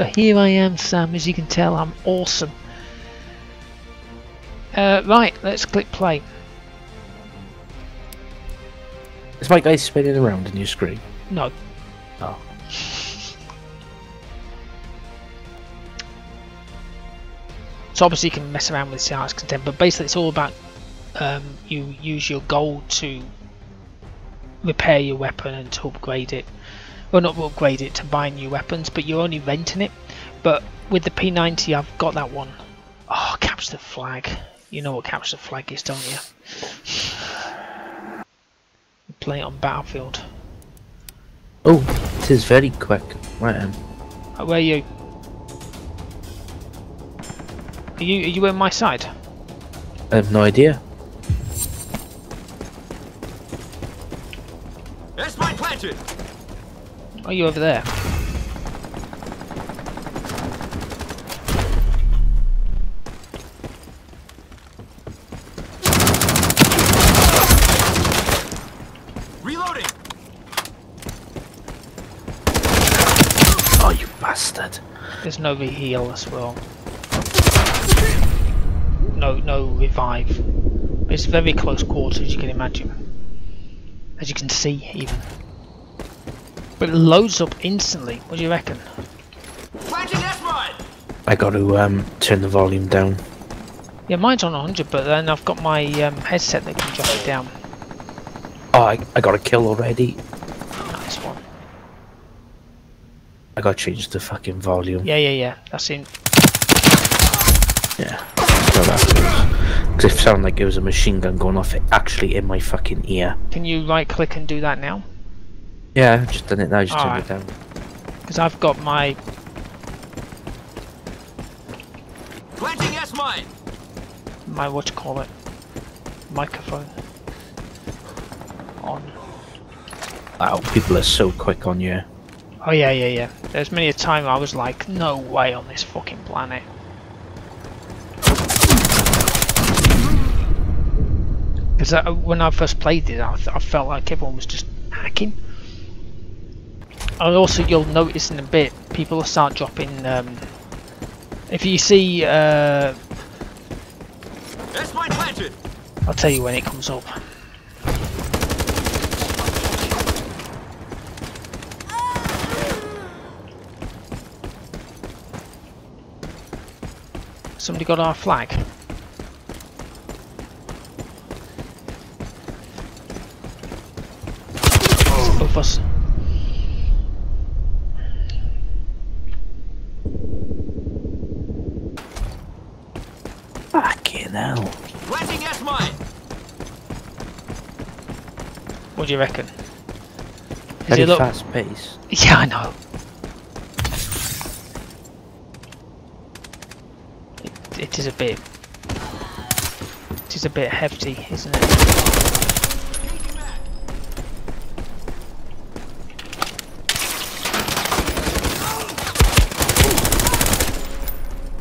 So here I am, Sam. As you can tell, I'm awesome. Uh, right, let's click play. Is my guy spinning around in your screen? No. Oh. So obviously you can mess around with CRS content, but basically it's all about um, you use your gold to repair your weapon and to upgrade it. Well, not upgrade it to buy new weapons, but you're only renting it. But with the P90, I've got that one. Oh, capture the flag. You know what capture the flag is, don't you? Play it on Battlefield. Oh, it is very quick. Right, Uh, Where are you? Are you are you on my side? I have no idea. That's my planted. Are you over there? Reloading. Oh, you bastard. There's no heal as well. No, no revive. But it's very close quarters, as you can imagine. As you can see, even. But it loads up instantly. What do you reckon? I got to um turn the volume down. Yeah, mine's on 100, but then I've got my um, headset that can drop it down. Oh, I, I got a kill already. Nice one. I got to change the fucking volume. Yeah, yeah, yeah. That's in. Yeah. Because it sounded like it was a machine gun going off actually in my fucking ear. Can you right click and do that now? Yeah, I've just done it now, just turned Alright. it down. Because I've got my Planting S-mine. my what you call it microphone on. Wow, people are so quick on you. Oh yeah, yeah, yeah. There's many a time I was like, no way on this fucking planet. Because when I first played it, I, th I felt like everyone was just hacking. And also, you'll notice in a bit, people will start dropping. Um, if you see, uh. I'll tell you when it comes up. Somebody got our flag. It's Both us. Fucking hell. Planting S-mine. What do you reckon? Is Very it look? fast pace. Yeah, I know. It, it is a bit. It is a bit hefty, isn't it?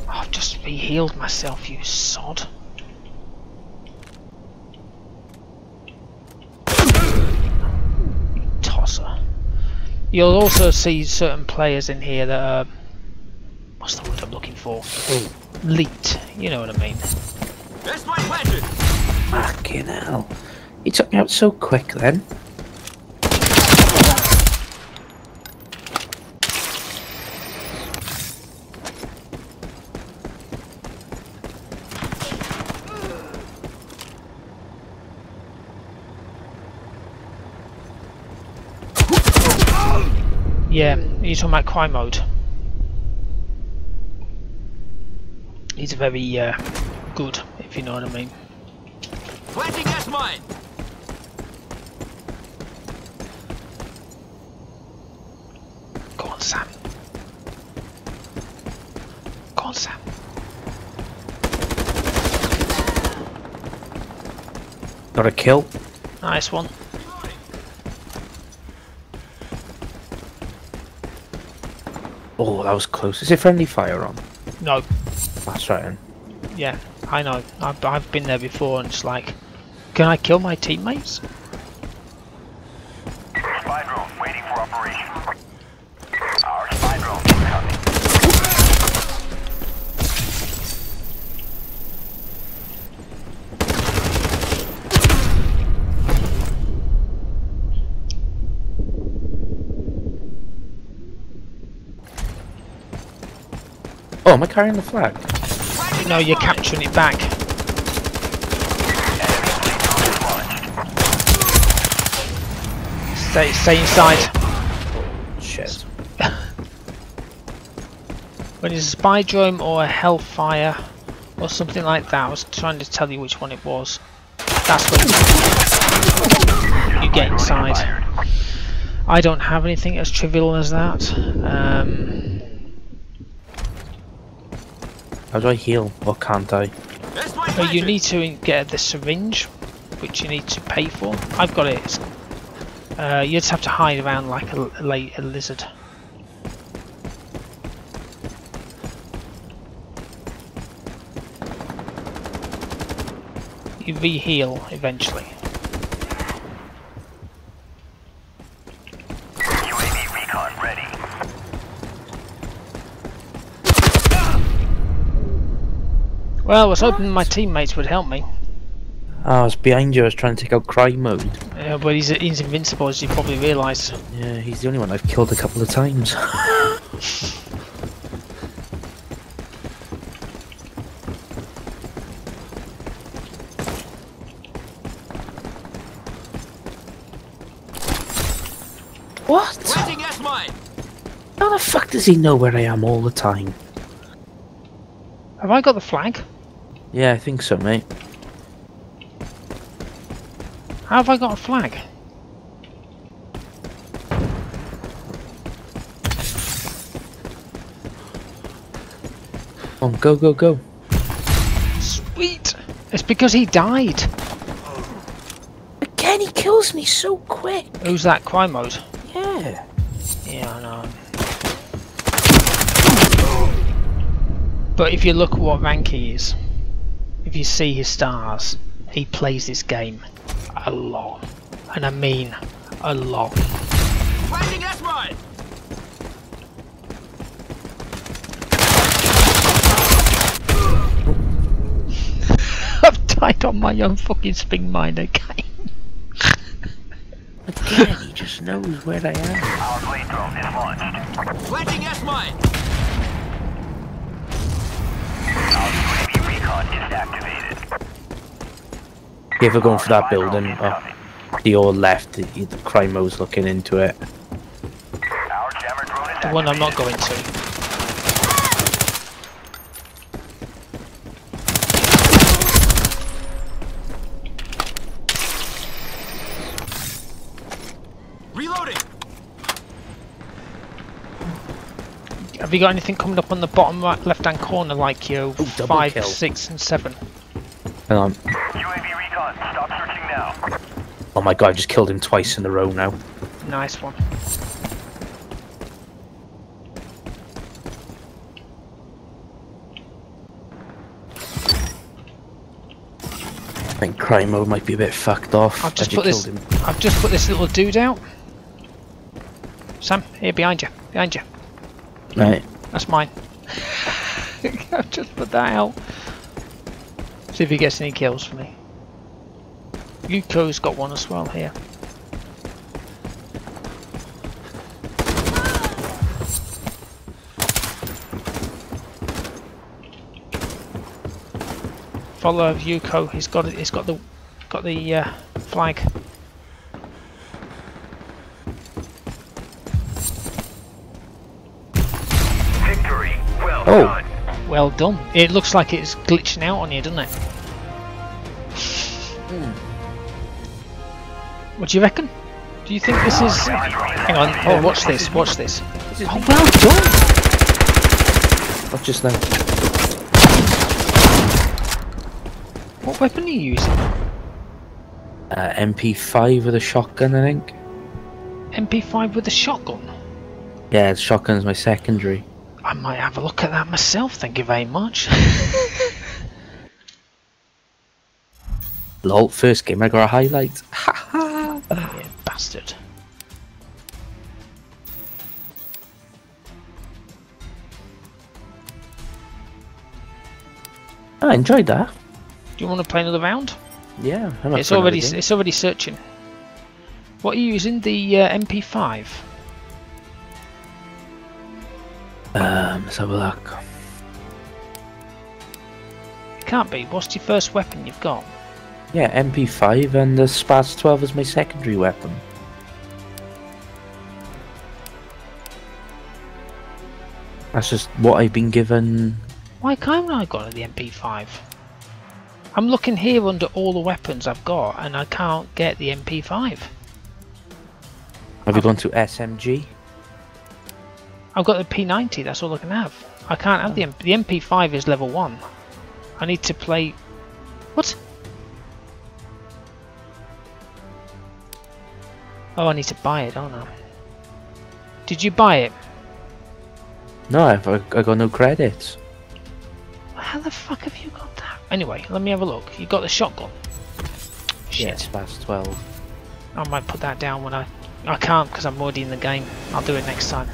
I've just re-healed myself, you sod. You'll also see certain players in here that are. What's the word I'm looking for? Leaked. You know what I mean. S-mine planted. Fucking hell. He took me out so quick then. Yeah, you're talking about crime mode. He's very uh, good, if you know what I mean. Planting S-mine. Go on, Sam. Go on, Sam. Got a kill. Nice one. Oh, that was close. Is it friendly fire on? No, That's right. then. yeah, I know. I've, I've been there before and it's like, can I kill my teammates? Oh, am I carrying the flag? No, you're capturing it back. Stay, stay inside. Shit. When it's a spy drone or a hellfire or something like that, I was trying to tell you which one it was. That's when you get inside. I don't have anything as trivial as that. Um, How do I heal? Or can't I? You need to get the syringe, which you need to pay for. I've got it. Uh, you just have to hide around like a, a, a lizard. You re-heal eventually. Well, I was hoping my teammates would help me, Oh, I was behind you. I was trying to take out cry mode. uh, but he's, he's invincible as you probably realise. Yeah, he's the only one I've killed a couple of times. what? How the fuck does he know where I am all the time? Have I got the flag? Yeah, I think so, mate. How have I got a flag? Come on, go, go, go. Sweet! It's because he died. Again, he kills me so quick. Who's that? Crime mode? Yeah. Yeah, I know. But if you look at what rank he is, if you see his stars, he plays this game a lot. And I mean a lot. Planting S-mine. I've died on my own fucking spring mine again. Again, he just knows where I am. Our blade drone is launched. Planting S-mine. UAV recon is activated. If we're going for that building, oh, the old left, the, the crime mode's looking into it. Our jammer drone is The one I'm not going to. Have you got anything coming up on the bottom right left hand corner like you Ooh, double five, kill. six and seven? Hang on. UAV recon, stop searching now. Oh my god, I just killed him twice in a row now. Nice one. I think crime mode might be a bit fucked off. I've just put this him. I've just put this little dude out. Sam, here behind you. Behind you. Right. That's mine. I've just put that out. See if he gets any kills for me. Yuko's got one as well here. Follow Yuko. He's got it. He's got the got the uh, flag. Victory. Well Oh. done. Well done. It looks like it's glitching out on you, doesn't it? What do you reckon? Do you think this is? Hang on. Oh, watch this. Watch this. Oh, well done. Not just now. What weapon are you using? Uh, MP5 with a shotgun, I think. MP5 with a shotgun. Yeah, the shotgun's my secondary. I might have a look at that myself. Thank you very much. Lol, first game I got a highlight. Ha ha! you bastard. I enjoyed that. Do you want to play another round? Yeah, It's already it's already searching. What are you using? The uh, MP5. Um, let's have a look. can't be. What's your first weapon you've got? Yeah, MP5 and the Spas 12 is my secondary weapon. That's just what I've been given. Why can't I got the MP5? I'm looking here under all the weapons I've got and I can't get the MP5. Have you gone to SMG? I've got the P90, that's all I can have. I can't have the M the MP5 is level 1. I need to play... What? Oh, I need to buy it, don't I? Did you buy it? No, I've I I got no credits. How the fuck have you got that? Anyway, let me have a look. You got the shotgun. Yeah, Shit. Spas 12. I might put that down when I... I can't because I'm already in the game. I'll do it next time.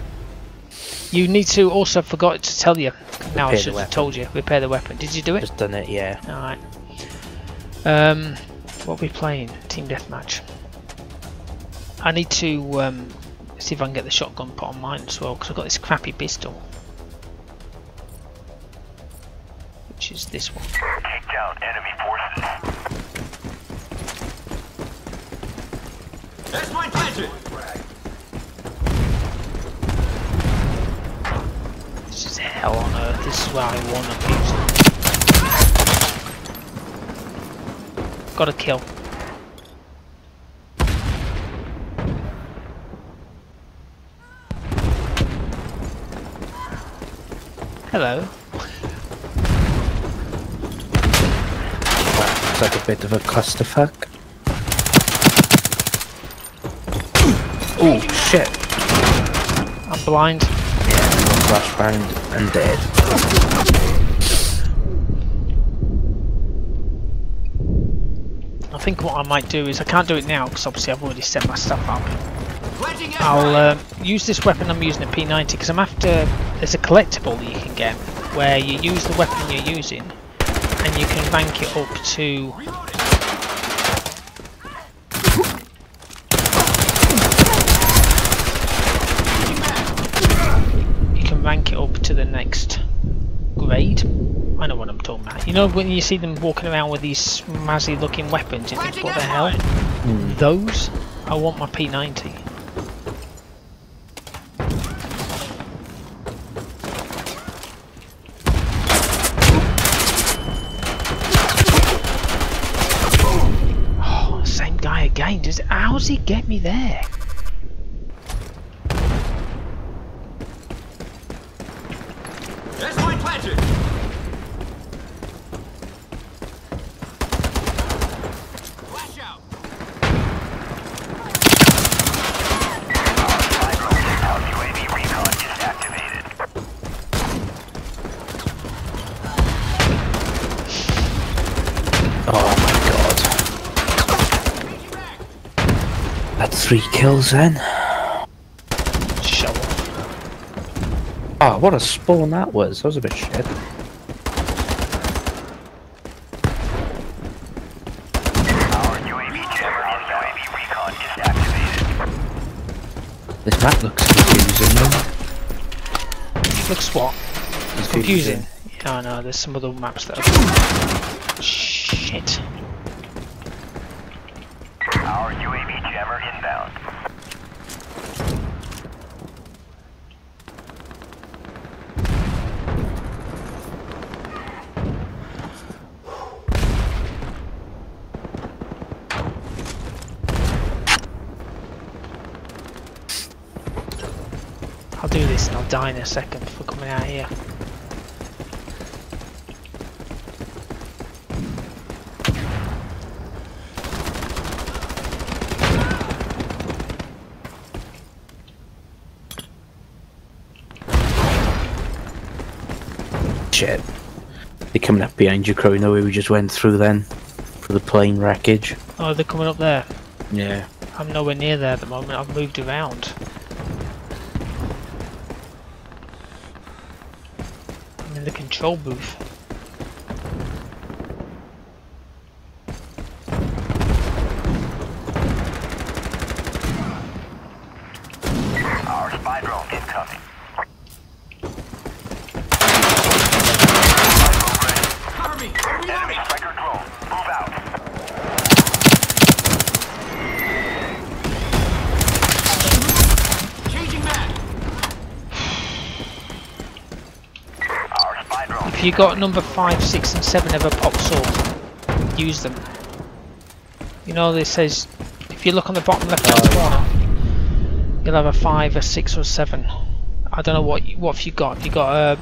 You need to also forgot to tell you. Now I should have told you. Repair the weapon. Did you do it? Just done it, yeah. Alright. Um, what are we playing? Team deathmatch. I need to um, see if I can get the shotgun put on mine as well because I've got this crappy pistol. Which is this one. Take down enemy forces. That's mine planted. This is hell on earth. This is where I want to be. Got a kill. Hello. It's like a bit of a clusterfuck. Oh shit! I'm blind. Flashbanged and dead. I think what I might do is I can't do it now because obviously I've already set my stuff up. I'll um, use this weapon I'm using a P90 because I'm after. There's a collectible that you can get where you use the weapon you're using and you can rank it up to. Reloading. You can rank it up to the next grade. I know what I'm talking about. You know when you see them walking around with these mazzy looking weapons, you think, what the hell? mine. Those? I want my P90. Oh, same guy again. Does how's he get me there? That's mine planted. Flash out. Our UAV recon is activated. Oh my god. That's three kills then. Show off. Oh, ah, what a spawn that was. That was a bit shit. Our UAV jammer and UAV recon is activated. This map looks confusing though. Looks what? It's Confusing. Yeah, I know. There's some other maps that are. Shit. Our UAV jammer inbound. I'll do this and I'll die in a second for coming out here. Shit. They're coming up behind you, Crow. know where we just went through then? For the plane wreckage. Oh, they're coming up there. Yeah. I'm nowhere near there at the moment. I've moved around. I'm in the control booth. Our spy drone incoming. Cover me. You got number 5, 6 and 7 ever pops up, use them. You know this says, if you look on the bottom left hand corner, you'll have a 5, a 6 or 7. I don't know what what have you got. You got a,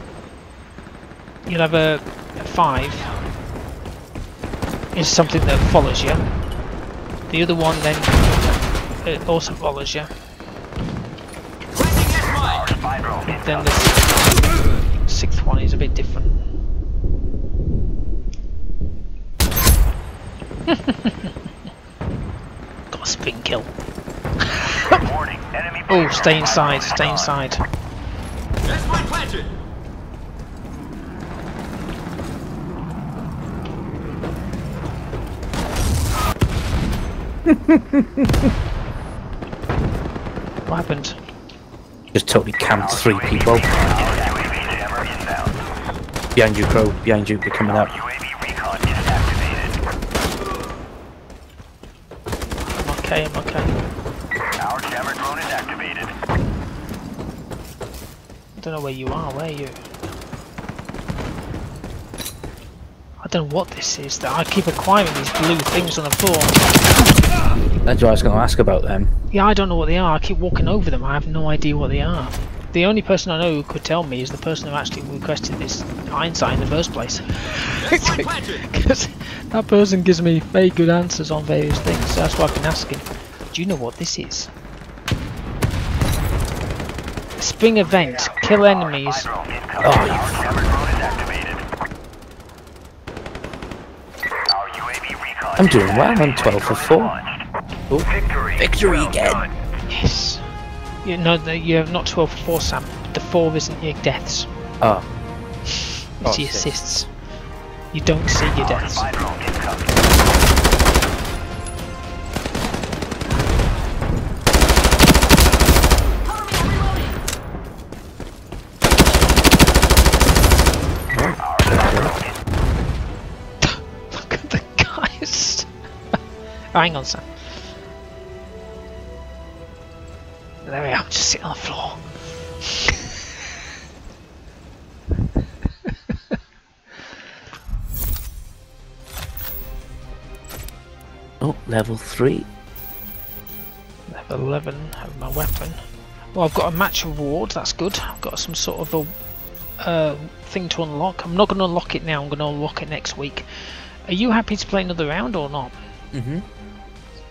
you'll have a, a 5 is something that follows you. The other one then it also follows you. Planting gas mine. Spy drone And then the sixth one is a bit different. Got a spin kill. Warning. Enemy Oh, stay inside, stay inside. Gas mine planted. What happened? Just totally camped three people. UAV jammer inbound. Behind you, Crow. Behind you. They're coming up. UAV recon disactivated. I'm okay, I'm okay. Our jammer drone is activated. I don't know where you are, where are you? I don't know what this is that I keep acquiring these blue things on the floor. That's what I was going to ask about them. Yeah, I don't know what they are. I keep walking over them. I have no idea what they are. The only person I know who could tell me is the person who actually requested this Ironsight in the first place. Gas. Because that person gives me very good answers on various things. So that's why I've been asking. Do you know what this is? Spring event. Kill enemies. Spy drone incoming. Oh, Our you jammer drone is activated. Our UAV recon I'm doing well. I'm 12 for 4. launched. Oh, Victory. victory again. Yes. You know, the, you have not 12 for 4, Sam. The 4 isn't your deaths. Oh, It's Oh, your six. assists. You don't see your deaths. Look at the guys. Hang on, Sam. There we are. Just sit on the floor. Level 3. Level 11. Have my weapon. Well, I've got a match reward. That's good. I've got some sort of a uh, thing to unlock. I'm not going to unlock it now. I'm going to unlock it next week. Are you happy to play another round or not? Mm-hmm.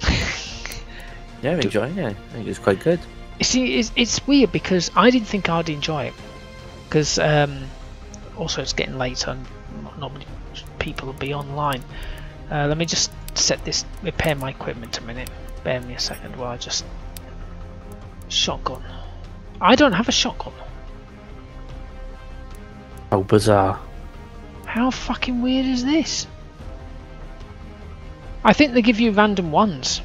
yeah, I'm enjoying it. I think it's quite good. See, it's, it's weird because I didn't think I'd enjoy it. Because um, also it's getting late and not many people will be online. Uh, let me just set this, repair my equipment a minute. Bear me a second while I just. Shotgun. I don't have a shotgun. How bizarre. How fucking weird is this? I think they give you random ones.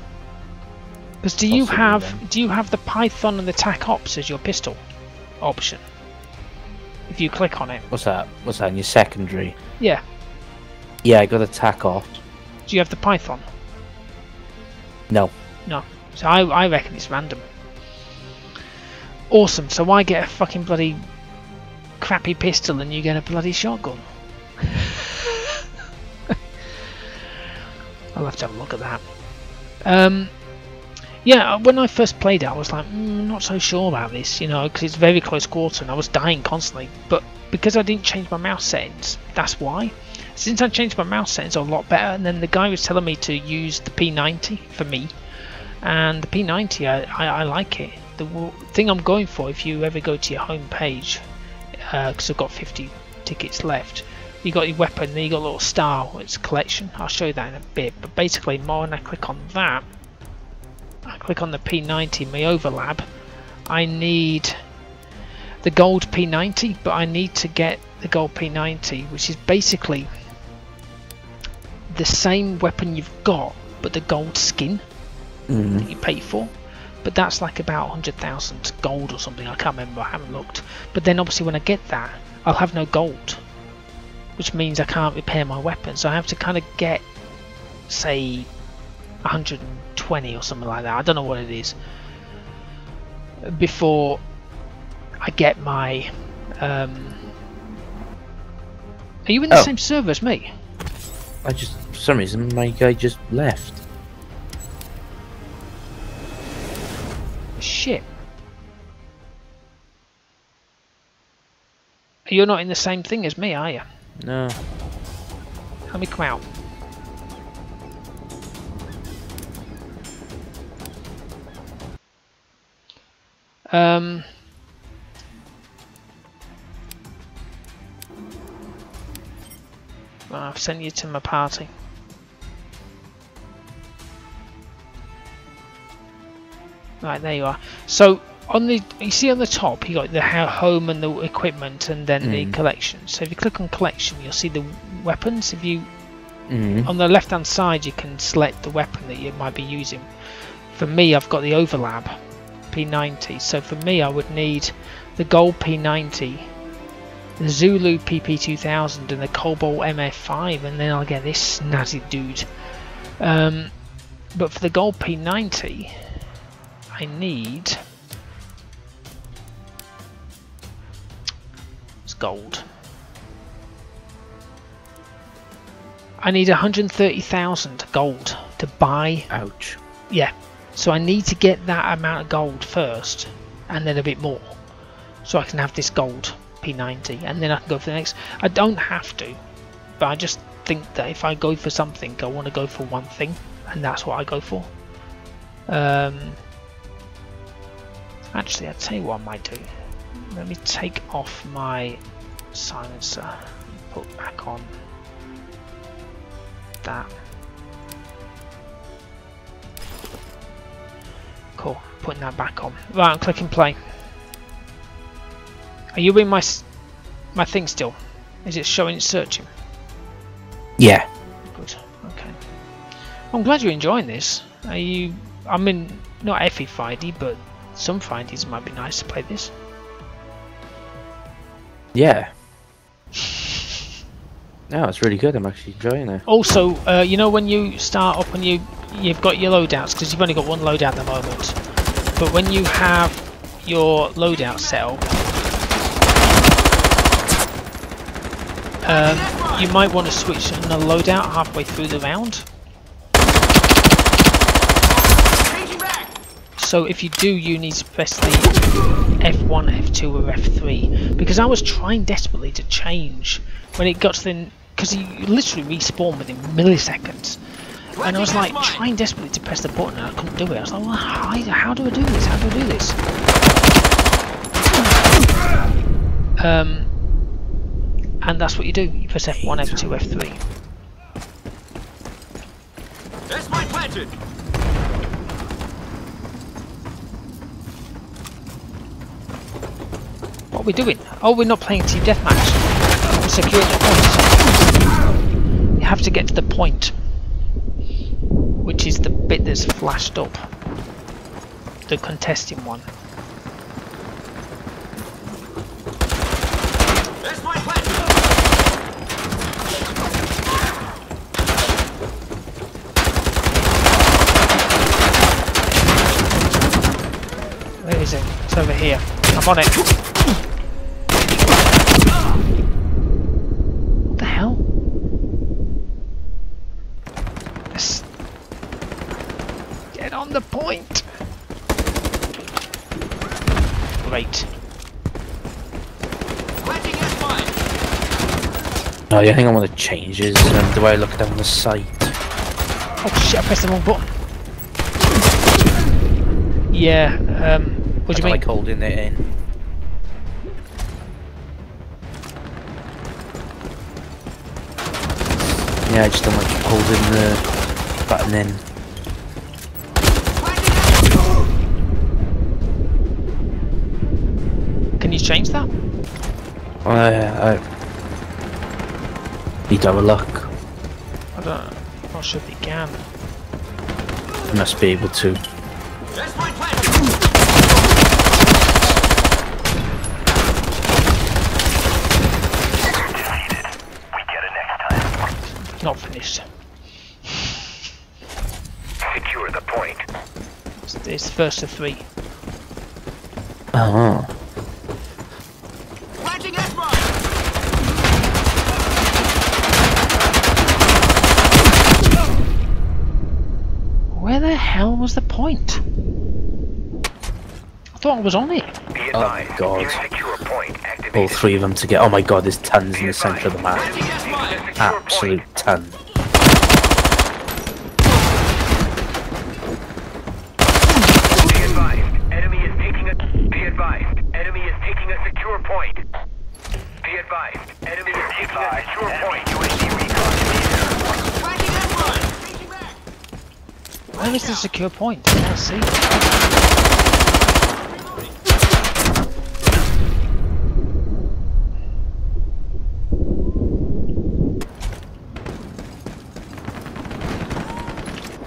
Because do you Possibly have then. do you have the Python and the TAC Ops as your pistol option? If you click on it, What's that? What's that in your secondary? yeah. Yeah, I got a tack off. Do you have the Python? No. No. So I I reckon it's random. Awesome. So I get a fucking bloody crappy pistol and you get a bloody shotgun. I'll have to have a look at that. Um, yeah, when I first played it, I was like, mm, not so sure about this, you know, because it's very close quarter and I was dying constantly. But because I didn't change my mouse settings, that's why. Since I changed my mouse settings a lot better, and then the guy was telling me to use the P90 for me, and the P90, I, I, I like it. The thing I'm going for, if you ever go to your home page, uh, because I've got 50 tickets left, you got your weapon, then you got a little star, it's a collection. I'll show you that in a bit. But basically, more I click on that, I click on the P90, my overlap, I need the gold P90, but I need to get the gold P90, which is basically the same weapon you've got, but the gold skin Mm. that you pay for. But that's like about 100,000 gold or something. I can't remember. I haven't looked. But then obviously when I get that, I'll have no gold, which means I can't repair my weapon. So I have to kind of get, say, 120 or something like that. I don't know what it is. Before I get my um, Are you in the Oh. same server as me? I just, for some reason, my guy just left. Shit. You're not in the same thing as me, are you? No. Let me come out. Um. Well, I've sent you to my party. Right, there you are. So on the you see on the top you got the ho- home and the equipment and then the Mm. collection. So if you click on collection, you'll see the weapons. If you Mm. on the left hand side you can select the weapon that you might be using for me I've got the overlap P90 so for me I would need the gold P90 the Zulu PP2000 and the Cobalt MP5 and then I'll get this snazzy dude um, but for the gold P90 I need it's gold I need 130,000 gold to buy. Ouch. Yeah. So I need to get that amount of gold first and then a bit more. So I can have this gold P90 and then I can go for the next. I don't have to, but I just think that if I go for something, I want to go for one thing and that's what I go for. Um, actually, I'll tell you what I might do. Let me take off my silencer and put back on that. Cool, putting that back on. Right, I'm clicking play. Are you in my my thing still? Is it showing it's searching? Yeah. Good. Okay. I'm glad you're enjoying this. Are you? I mean, not every Friday, but some find Fridays might be nice to play this. Yeah. No, it's really good. I'm actually enjoying it. Also, uh, you know when you start up and you you've got your loadouts because you've only got one loadout at the moment. But when you have your loadout set up, um, you might want to switch another loadout halfway through the round. Changing back. So if you do, you need to press the F1, F2 or F3 because I was trying desperately to change when it got to the because you literally respawn within milliseconds. And I was like trying desperately to press the button and I couldn't do it. I was like, well, how, how do I do this? How do I do this? Um, and that's what you do. You press F1, F2, F3. We doing? Oh, we're not playing team deathmatch. We're securing the point. You have to get to the point, which is the bit that's flashed up. The contesting one. Where is it? It's over here. I'm on it. What the hell? Yes. Get on the point. Great. Planting S5. Oh, yeah, I think I want to change his um, the way I look at him on the site. Oh shit! I pressed the wrong button. Yeah. Um. What do you mean? like holding it in. Yeah, I just don't like holding the button in. Uh, I need to have a look. I don't. I'm not sure if you can. He Must be able to. That's my planted. We get it next time. Not finished. Secure the point. It's, it's first of three. Oh. Planting S-bomb. hell was the point? I thought I was on it. Oh my God. new secure point activated. All three of them together. Oh my god, there's tons in the centre of the map. Planting gas mine. Secure Absolute point. Where is the secure point? I can't see.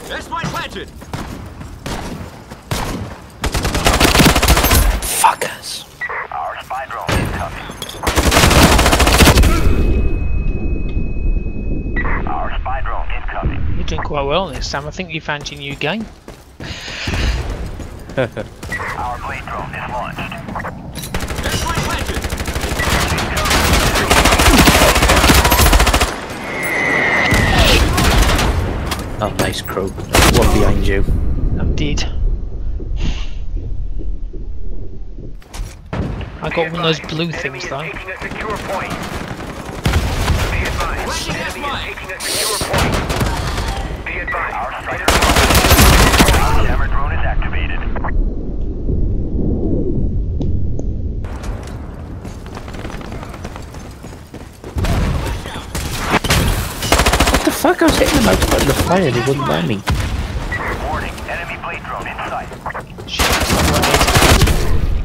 Gas mine planted. Fuckers. Our spy drone incoming. Our spy drone incoming. You're doing quite well on this, Sam. I think you found your new game. Our blade drone is launched. Gas. Oh, nice crow. One behind you. I'm dead. I got one of those blue Enemy things is though. taking a secure point. Be advised, enemy is taking a secure point. Be advised, our spider drone. Our drone is activated. What the fuck? I was hitting them out of the fire. They wouldn't let me. Warning, enemy blade drone in sight. Shit, that's not what I need.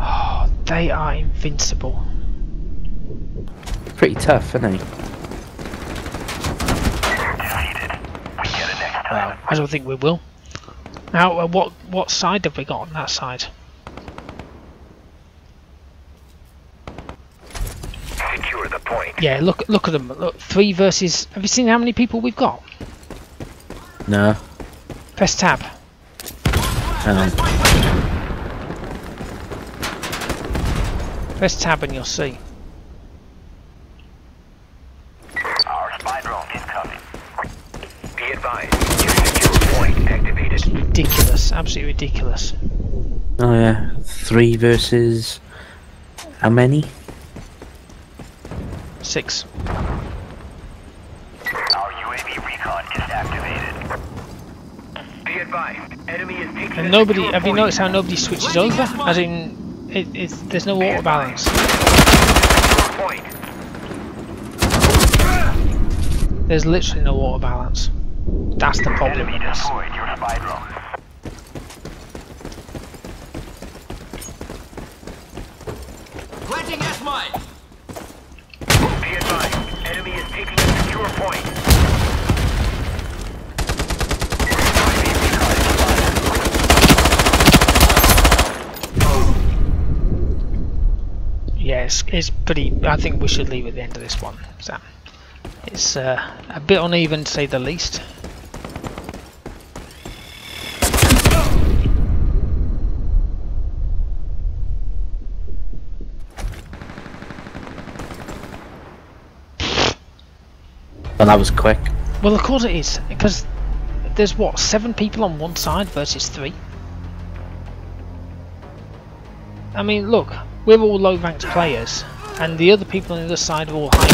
Oh, they are invincible. Pretty tough, aren't they? Get it next time. I don't think we will. Now, uh, what what side have we got on that side? Secure the point. Yeah, look look at them. Look, three versus. Have you seen how many people we've got? No. Press tab. Hang on. Press tab and you'll see. Our spy drone incoming. Be advised, new secure point activated. Ridiculous. Absolutely ridiculous. Oh yeah. Three versus. How many? Six. Our UAV recon is activated. Be advised, enemy is taking And nobody. Have you noticed how nobody switches over? As in, it, it's there's no auto balance. There's literally no auto balance. That's the problem Enemy with this. Destroyed your spy drone. Planting gas mine. Be advised, enemy is taking a secure point. UAV recon is fired. Yeah, it's, it's pretty. I think we should leave at the end of this one, Sam. It's uh, a bit uneven to say the least. Well, that was quick. Well, of course it is, because there's what seven people on one side versus three. I mean, look, we're all low-ranked players, and the other people on the other side are all high.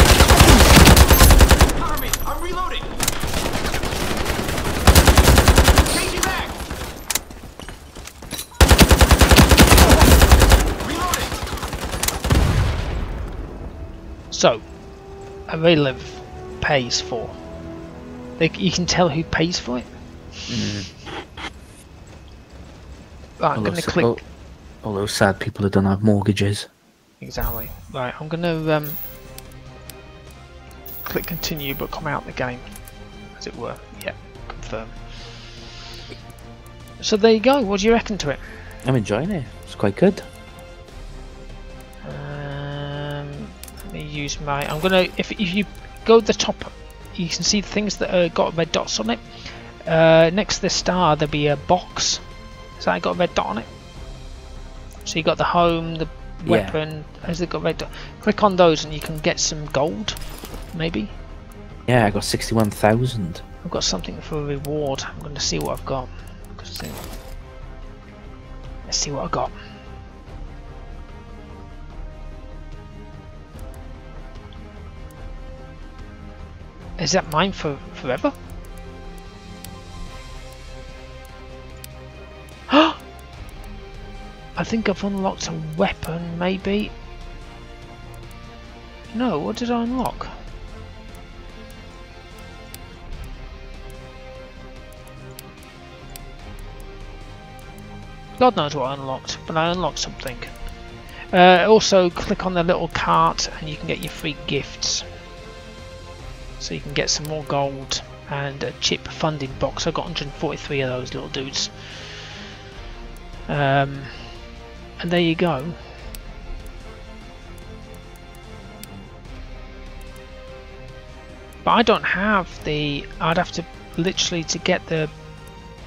Cover me. I'm reloading. Changing back. Reloading. So, a relive pays for. They, you can tell who pays for it. Right, I'm going to click. all- all those sad people who don't have mortgages. Exactly. Right, I'm going to um, click continue, but come out the game, as it were. Yeah, confirm. So there you go. What do you reckon to it? I'm enjoying it. It's quite good. Um, let me use my. I'm gonna. If if you go to the top, you can see the things that uh, got red dots on it. Uh, next to the star, there'll be a box. So I got a red dot on it. So you got the home, the Yeah. weapon. Has it got red dot? Click on those, and you can get some gold, maybe. Yeah, I got 61,000. I've got something for a reward. I'm going to see what I've got. Let's see what I've got. Is that mine for forever? I think I've unlocked a weapon, maybe. No, what did I unlock? God knows what I unlocked, but I unlocked something. Uh, also, click on the little cart and you can get your free gifts. So you can get some more gold and a chip funding box. I got 143 of those little dudes. Um, and there you go. But I don't have the. I'd have to literally to get the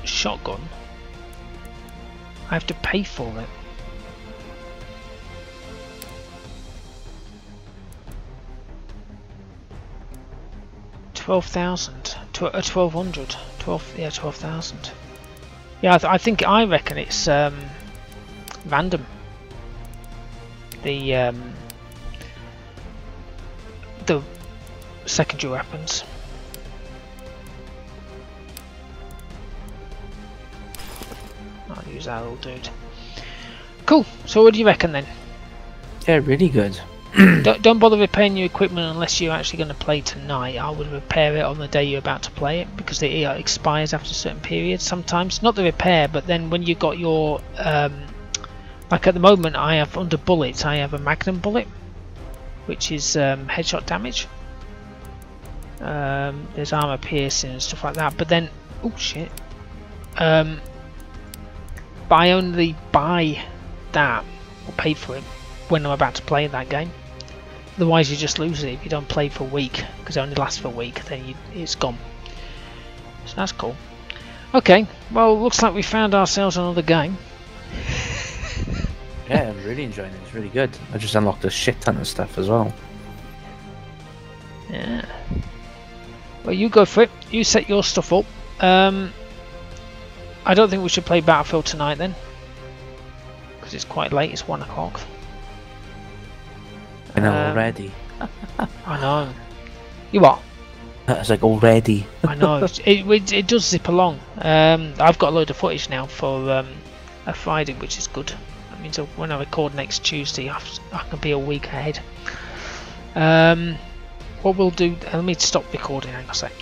shotgun. I have to pay for it. Twelve thousand, Tw uh, twelve hundred, twelve, yeah, twelve thousand. Yeah, I, th I think I reckon it's um, random. The um, the secondary weapons. I'll use that old dude. Cool. So what do you reckon then? Yeah, really good. don't, don't bother repairing your equipment unless you're actually going to play tonight. I would repair it on the day you're about to play it because it expires after a certain period sometimes. Not the repair, but then when you got your um, like at the moment, I have under bullets. I have a magnum bullet, which is um, headshot damage. Um, there's armor piercing and stuff like that. But then, oh shit. Um, but I only buy that or pay for it when I'm about to play that game. Otherwise, you just lose it if you don't play for a week because it only lasts for a week. Then you, it's gone. So that's cool. Okay, well, looks like we found ourselves another game. Yeah, I'm really enjoying it. It's really good. I just unlocked a shit ton of stuff as well. Yeah. Well, you go for it. You set your stuff up. Um, I don't think we should play Battlefield tonight then, because it's quite late. It's one o'clock. I know Um, already. I know. You what? It's like already. I know. it, it it does zip along. Um, I've got a load of footage now for um, a Friday, which is good. That means that when I record next Tuesday, I, I can be a week ahead. Um, what we'll do? Let me stop recording. Hang on a sec.